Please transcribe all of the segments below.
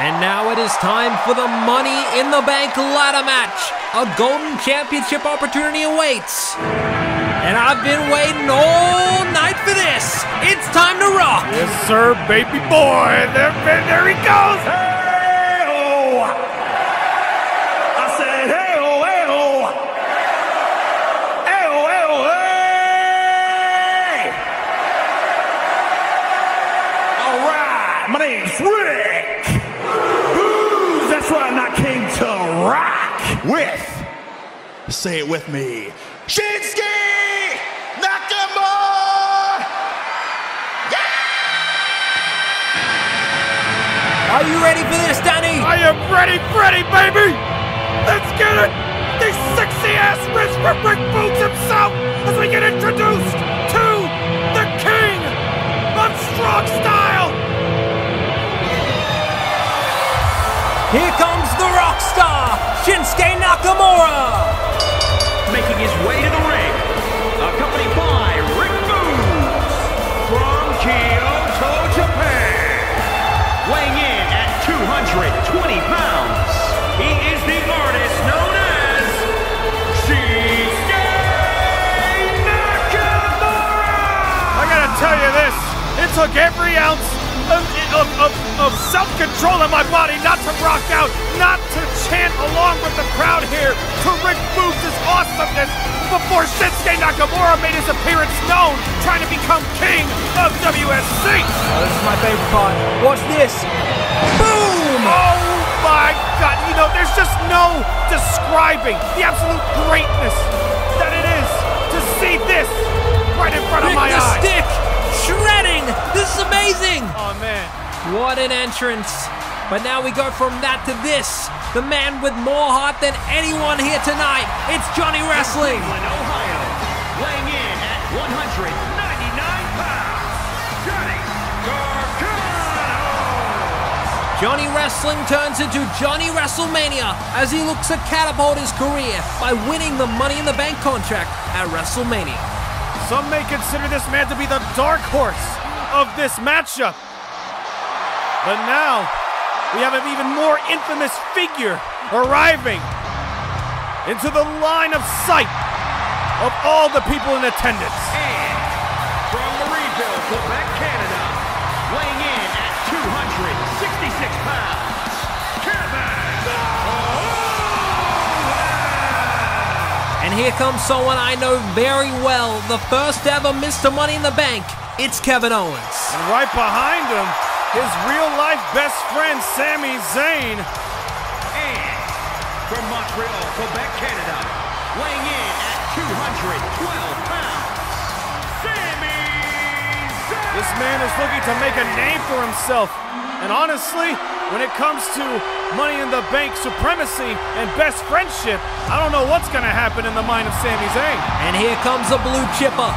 And now it is time for the Money in the Bank ladder match. A golden championship opportunity awaits. And I've been waiting all night for this. It's time to rock. Yes, sir, baby boy. There, there he goes. Hey-oh! I said, hey-oh, hey-oh! Hey-oh, hey-oh, hey! All right, my name's Rick. With. Say it with me. Shinsuke Nakamura! Are you ready for this, Danny? I am ready, Freddy, baby. Let's get it. These sexy ass wrists for Rick Boogs himself as we get introduced to the king of strong style. Here comes the rock star, Shinsuke Nakamura. making his way to the ring, accompanied by Rick Boogs from Kyoto, Japan. Weighing in at 220 pounds, he is the artist known as Shinsuke Nakamura! I gotta tell you this. It took every ounce of, of, of, of self-control in my body not to rock out, not to chant along with the crowd here to Rick Boogs' awesomeness before Shinsuke Nakamura made his appearance known, trying to become king of WSC. Oh, this is my favorite part. Watch this. Boom! Oh my god, you know, there's just no describing the absolute greatness that it is to see this right in front of Rick my the eyes. stick, shredding. This is amazing. Oh man. What an entrance. But now we go from that to this. The man with more heart than anyone here tonight. It's Johnny Wrestling. Cleveland, Ohio, weighing in at 199 pounds, Johnny Gargano! Johnny Wrestling turns into Johnny WrestleMania as he looks to catapult his career by winning the Money in the Bank contract at WrestleMania. Some may consider this man to be the dark horse of this matchup. But now, we have an even more infamous figure arriving into the line of sight of all the people in attendance. And from Marieville, Quebec, Canada, weighing in at 266 pounds, Kevin And here comes someone I know very well, the first ever Mr. Money in the Bank. It's Kevin Owens. And right behind him, his real life best friend, Sami Zayn. And from Montreal, Quebec, Canada, weighing in at 212 pounds, Sami Zayn! This man is looking to make a name for himself. And honestly, when it comes to Money in the Bank supremacy and best friendship, I don't know what's going to happen in the mind of Sami Zayn. And here comes a blue chipper,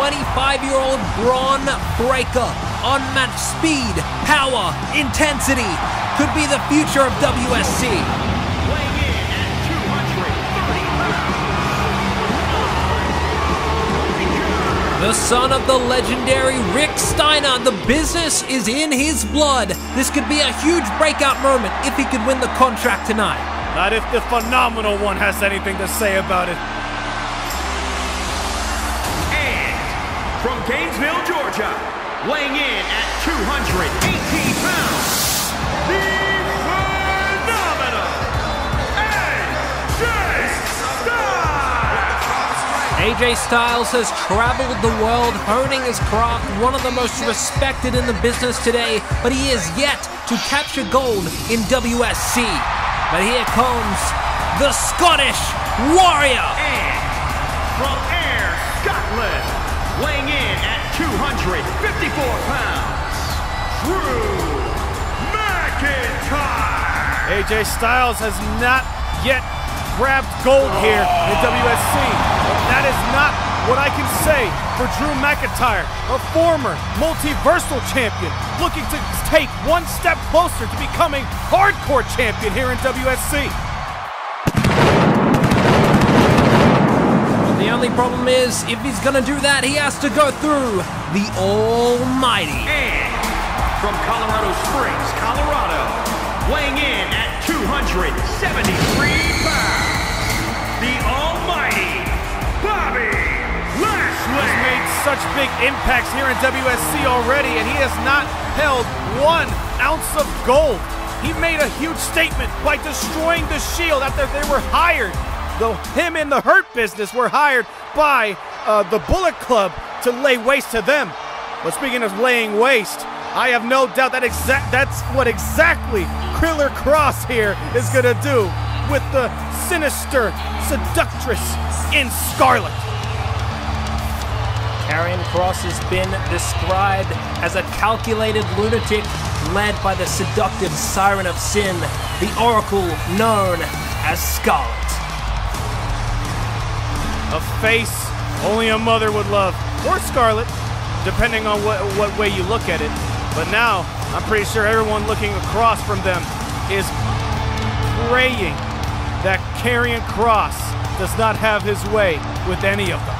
25 year old Bron Breakker. Unmatched speed, power, intensity. Could be the future of WSC. Weighing in at 230 pounds, The son of the legendary Rick Steiner. The business is in his blood. This could be a huge breakout moment if he could win the contract tonight. Not if the phenomenal one has anything to say about it. And from Gainesville, Georgia, weighing in at 218 pounds, the phenomenal AJ Styles! AJ Styles has traveled the world honing his craft, one of the most respected in the business today, but he is yet to capture gold in WSC. But here comes the Scottish Warrior. And from Ayr Scotland, weighing in at 254 pounds, Drew McIntyre! AJ Styles has not yet grabbed gold here in WSC. That is not what I can say for Drew McIntyre, a former multiversal champion, looking to take one step closer to becoming hardcore champion here in WSC. The only problem is, if he's gonna do that, he has to go through the Almighty. And from Colorado Springs, Colorado, 93 pounds, the almighty Bobby Lashley. He's made such big impacts here in WSC already, and he has not held one ounce of gold. He made a huge statement by destroying the Shield after they were hired. Though him and the Hurt Business were hired by uh, the Bullet Club to lay waste to them. But speaking of laying waste, I have no doubt that exact that's what exactly Karrion Kross here is gonna do with the sinister seductress in Scarlett. Karrion Kross has been described as a calculated lunatic led by the seductive siren of sin, the oracle known as Scarlett. A face only a mother would love, or Scarlett, depending on what, what way you look at it. But now, I'm pretty sure everyone looking across from them is praying that Karrion Kross does not have his way with any of them.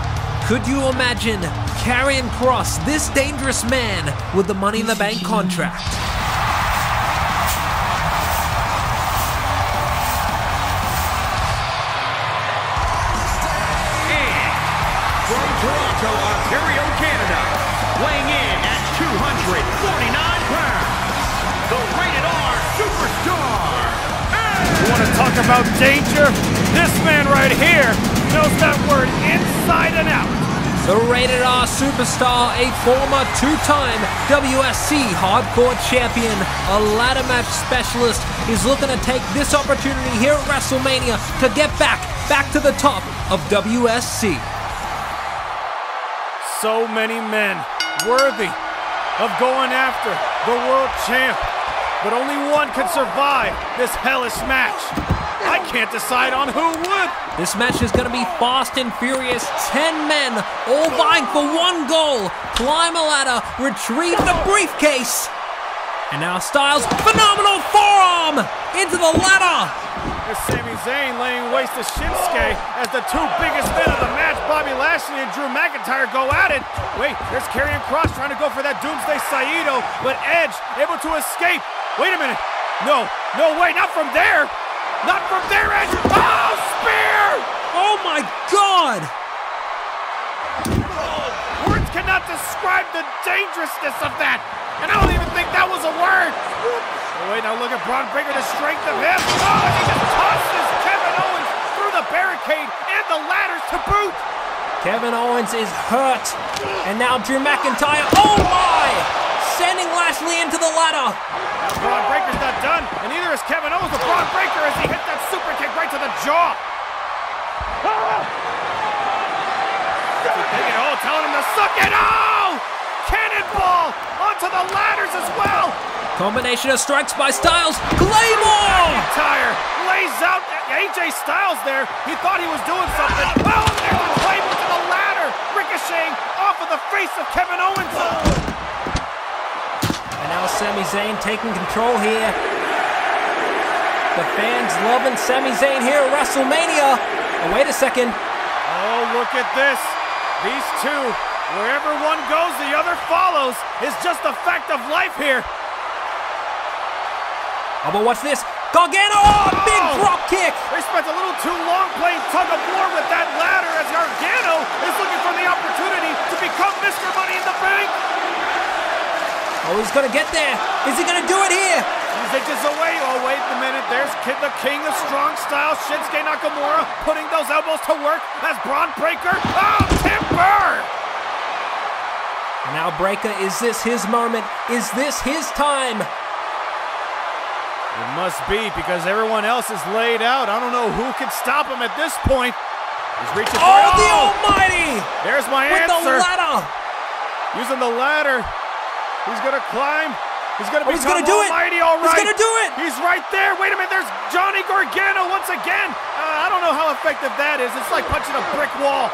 Could you imagine Karrion Kross, this dangerous man, with the Money in the Bank contract? Danger? This man right here knows that word inside and out. The Rated R Superstar, a former two-time WSC Hardcore Champion, a ladder match specialist, is looking to take this opportunity here at WrestleMania to get back, back to the top of WSC. So many men worthy of going after the world champ, but only one could survive this hellish match. I can't decide on who would. This match is going to be fast and furious. Ten men all vying for one goal. Climb a ladder, retrieve the briefcase. And now Styles, phenomenal forearm into the ladder. There's Sami Zayn laying waste to Shinsuke as the two biggest men of the match, Bobby Lashley and Drew McIntyre, go at it. Wait, there's Karrion Kross trying to go for that Doomsday Saito, but Edge able to escape. Wait a minute. No, no, wait, not from there. Not from there, Edge. Oh, spear! Oh my god! Words cannot describe the dangerousness of that. And I don't even think that was a word. Oh, wait, now look at Bron Breakker, the strength of him. Oh, and he just tosses Kevin Owens through the barricade and the ladders to boot. Kevin Owens is hurt. And now Drew McIntyre, oh my! Sending Lashley into the ladder. Bron Breakker's not done, and neither is Kevin Owens with Bron Breakker as he hit that super kick right to the jaw. Taking a hold, telling him to suck it. Oh! Cannonball onto the ladders as well. Combination of strikes by Styles. Claymore! McIntyre lays out AJ Styles there. He thought he was doing something. Oh, there's Claymore to the ladder, ricocheting off of the face of Kevin Owens. Now Sami Zayn taking control here. The fans loving Sami Zayn here at WrestleMania. Oh, wait a second. Oh, look at this. These two, wherever one goes, the other follows, is just a fact of life here. Oh, but watch this. Gargano! Oh, big Oh! drop kick! They spent a little too long playing tug of war with that ladder as Gargano is looking for the opportunity to become Mr. Money in the Bank. Oh, he's gonna get there. Is he gonna do it here? He's inches away. Oh, wait a minute. There's Kid the King of Strong Style, Shinsuke Nakamura, putting those elbows to work as Bron Breakker. Oh, timber! Now Breakker, is this his moment? Is this his time? It must be because everyone else is laid out. I don't know who can stop him at this point. He's reaching for Oh, it. the Oh, Almighty! there's my With answer. the ladder! Using the ladder. He's gonna climb. He's gonna Oh, he's gonna do it. almighty, all He's right. gonna do it. He's right there. Wait a minute. There's Johnny Gargano once again. Uh, I don't know how effective that is. It's like punching a brick wall.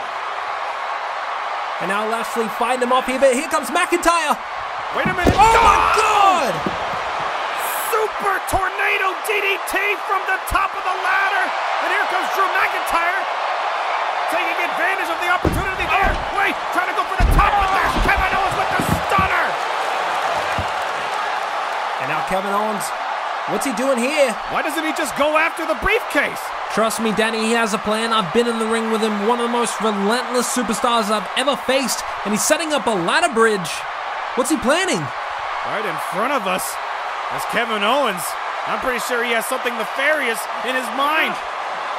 And now Lashley fighting him off here, but here comes McIntyre. Wait a minute. Oh my God! Super tornado DDT from the top of the ladder. And here comes Drew McIntyre taking advantage of the opportunity there. Wait, trying to go for the top, but there's Kevin Owens with the stunner. And now Kevin Owens What's he doing here? Why doesn't he just go after the briefcase? Trust me, Danny, he has a plan. I've been in the ring with him, one of the most relentless superstars I've ever faced, and he's setting up a ladder bridge. What's he planning? Right in front of us. That's Kevin Owens. I'm pretty sure he has something nefarious in his mind.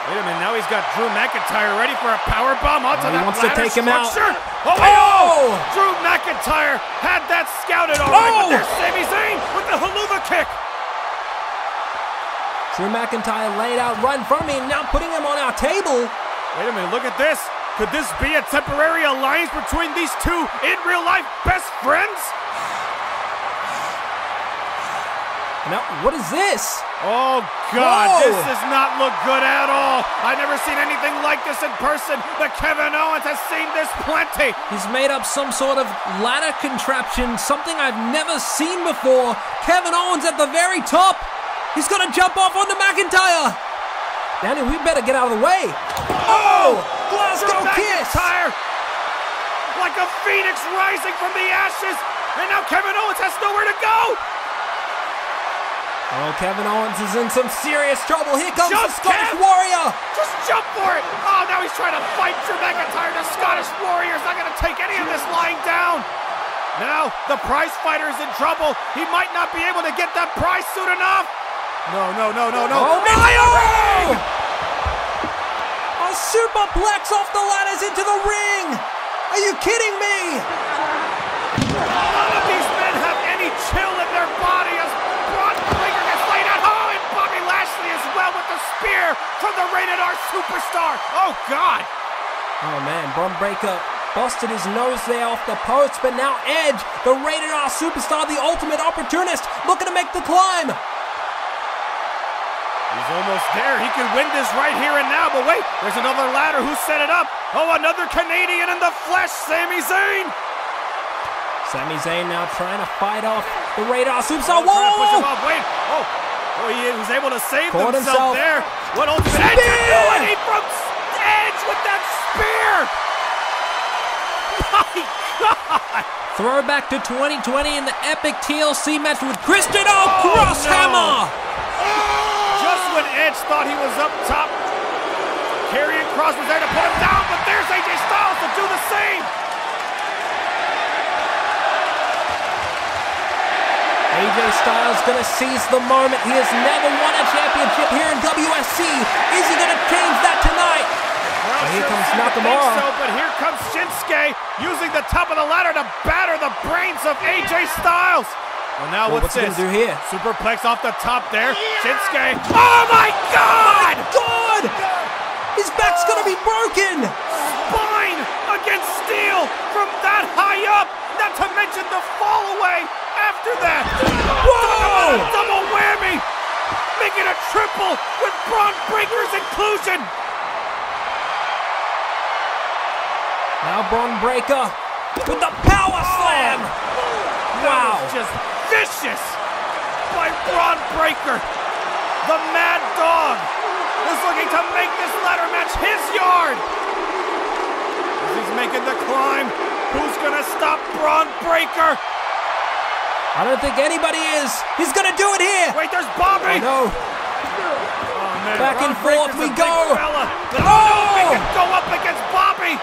Wait a minute, now he's got Drew McIntyre ready for a power bomb onto Oh, he that wants to take him out. structure. Oh, Oh! oh! Drew McIntyre had that scouted right, Oh! but there's Sami Zayn with the Helluva kick. Drew McIntyre laid out right in front of me now putting him on our table. Wait a minute, look at this. Could this be a temporary alliance between these two in real life best friends? Now, what is this? Oh God, Whoa! this does not look good at all. I've never seen anything like this in person, but Kevin Owens has seen this plenty. He's made up some sort of ladder contraption, something I've never seen before. Kevin Owens at the very top. He's gonna jump off onto McIntyre. Danny, we better get out of the way. Oh! oh Glasgow kiss! McIntyre, like a phoenix rising from the ashes, and now Kevin Owens has nowhere to go. Oh, Kevin Owens is in some serious trouble. Here comes Jump, the Scottish Kev! Warrior. Just jump for it! Oh, now he's trying to fight Drew McIntyre. The Scottish Warrior's not going to take any of this lying down. Now, the prize fighter is in trouble. He might not be able to get that prize soon enough. No, no, no, no, no. Oh, no! ring! A superplex off the ladders into the ring. Are you kidding me? None of these men have any chill in their body as Bron Breakker gets laid out. Oh, and Bobby Lashley as well with the spear from the rated R superstar. Oh, God. Oh man, Bron Breakker busted his nose there off the post, but now Edge, the rated R superstar, the ultimate opportunist, looking to make the climb. He's almost there. He can win this right here and now. But wait, there's another ladder. Who set it up? Oh, another Canadian in the flesh, Sami Zayn. Sami Zayn now trying to fight off the Rated R superstar. Oh, trying to push him Whoa! Wait. Oh, oh, he was able to save Caught himself, himself. there. What ultimate edge Spear! doing? He from Edge with that spear. My God. Throwback to 2020 in the epic TLC match with Christian. Oh, Oh, cross no. hammer! Just when Edge thought he was up top, Karrion Kross was there to put him down, but there's AJ Styles to do the same. AJ Styles gonna seize the moment. He has never won a championship here in WSC. Is he gonna change that tonight? Well, here sure comes seemed to think Nakamura. So, but here comes Shinsuke using the top of the ladder to batter the brains of AJ Styles. Well, now Well, what's, what's he this? gonna do here? Superplex off the top there. Shinsuke. Oh my God! Oh, God! His back's gonna be broken! Spine against steel from that high up. Not to mention the fall away after that. Whoa! Double whammy, making a triple with Bron Breakker's inclusion. Now Bron Breakker with the power oh! slam! That Wow! just vicious by Bron Breakker. The Mad Dog is looking to make this ladder match his yard. As he's making the climb, gonna stop Bron Breakker? I don't think anybody is. He's gonna do it here! Wait, there's Bobby. Oh no! Oh, man, Back Bron and forth Breakker's we go. Oh! Oh, no, he can go up against Bobby.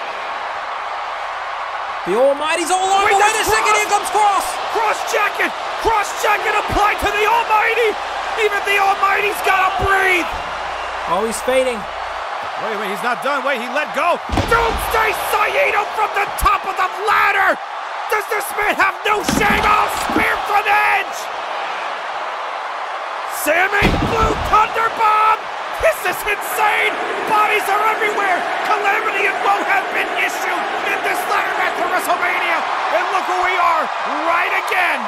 The Almighty's all over. Wait, Wait, a second, here comes Kross! Kross jacket, Kross jacket applied to the Almighty. Even the Almighty's gotta breathe. Oh, he's fading. Wait, wait, he's not done. Wait, he let go. Doomsday Saito from the top of the ladder. Sami Blue Thunder Bomb. This is insane. Bodies are everywhere. Calamity and woe have been issued in this ladder match for WrestleMania. And look who we are, right again.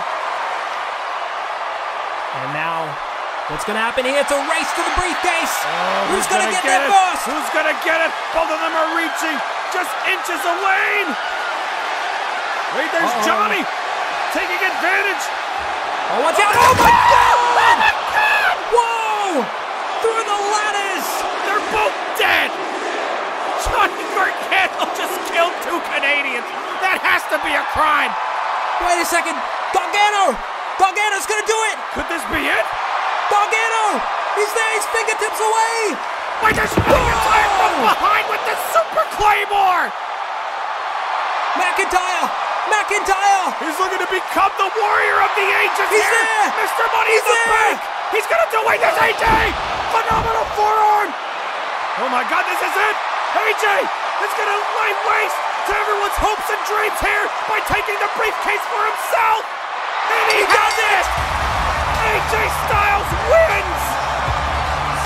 And now, what's gonna happen here? It's a race to the briefcase! Oh, Who's, gonna, get, there it? first? Who's gonna get it? Both of them are reaching just inches away. Wait, there's Uh-oh. Johnny taking advantage. Oh, watch out! Oh my oh, God! Whoa! Ladders! They're both dead. Johnny Gargano just killed two Canadians. That has to be a crime. Wait a second! Gargano! Gargano's gonna do it! Could this be it? Gargano! He's there, he's fingertips away! Wait, there's McIntyre from behind with the Super Claymore! McIntyre! McIntyre! He's looking to become the warrior of the ages He's here! there! Mr. Money He's the there! Bank! He's gonna do it! There's AJ! Phenomenal forearm! Oh my god, this is it! AJ is gonna lay waste to everyone's hopes and dreams here by taking the briefcase for himself! And he, does it! AJ Styles wins!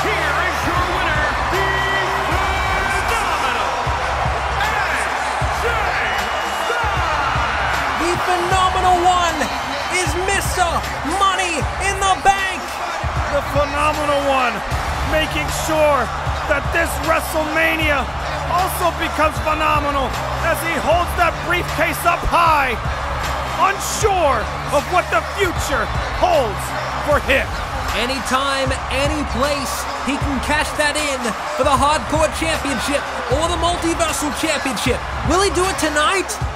Here is your winner, the phenomenal AJ Styles! The phenomenal one is Mr. Money in the Bank! The phenomenal one, making sure that this WrestleMania also becomes phenomenal as he holds that briefcase up high, unsure of what the future holds for him. Anytime, any place, he can cash that in for the Hardcore Championship or the Multiversal Championship. Will he do it tonight?